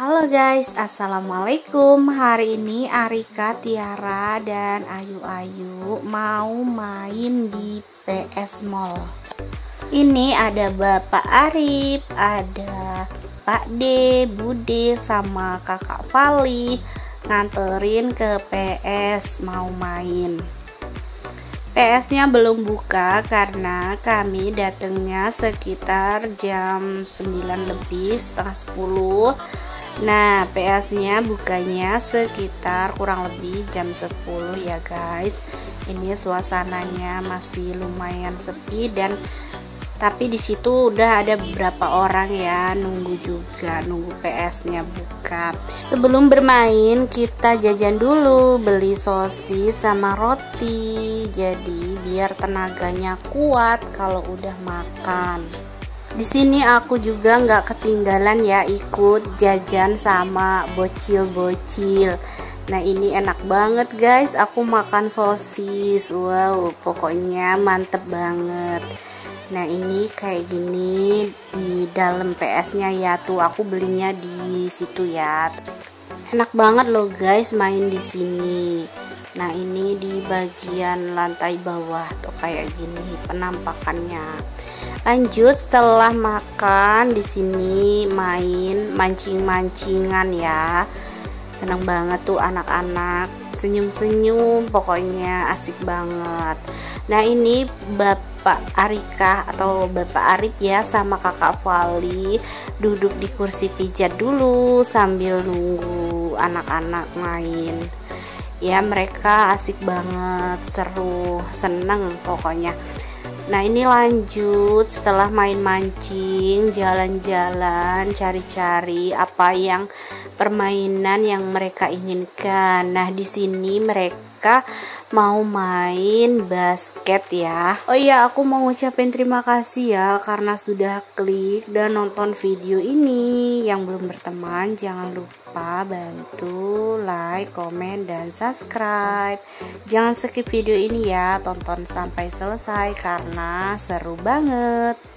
Halo guys, Assalamualaikum. Hari ini Arika, Tiara, dan Ayu-Ayu mau main di PS Mall. Ini ada Bapak Arif, ada Pak D, Bude, sama kakak Vali Nganterin ke PS mau main. PS-nya belum buka karena kami datangnya sekitar jam 9 lebih setengah 10 Nah PS-nya bukanya sekitar kurang lebih jam 10 ya guys. Ini suasananya masih lumayan sepi dan tapi di situ udah ada beberapa orang ya nunggu juga nunggu PS-nya buka. Sebelum bermain kita jajan dulu beli sosis sama roti. Jadi biar tenaganya kuat kalau udah makan di sini aku juga nggak ketinggalan ya ikut jajan sama bocil-bocil. Nah ini enak banget guys. Aku makan sosis. Wow pokoknya mantep banget. Nah ini kayak gini di dalam PS nya ya tuh. Aku belinya di situ ya. Enak banget loh guys main di sini. Nah ini di bagian lantai bawah tuh kayak gini penampakannya lanjut setelah makan di sini main mancing-mancingan ya. Seneng banget tuh anak-anak. Senyum-senyum pokoknya asik banget. Nah ini Bapak Arika atau Bapak Arif ya sama kakak Vali duduk di kursi pijat dulu sambil nunggu anak-anak main. Ya mereka asik banget seru seneng pokoknya Nah ini lanjut setelah main mancing, jalan-jalan, cari-cari apa yang permainan yang mereka inginkan. Nah di sini mereka mau main basket ya. Oh iya aku mau ngucapin terima kasih ya karena sudah klik dan nonton video ini. Yang belum berteman jangan lupa bantu like, komen, dan subscribe. Jangan skip video ini ya, tonton sampai selesai karena seru banget.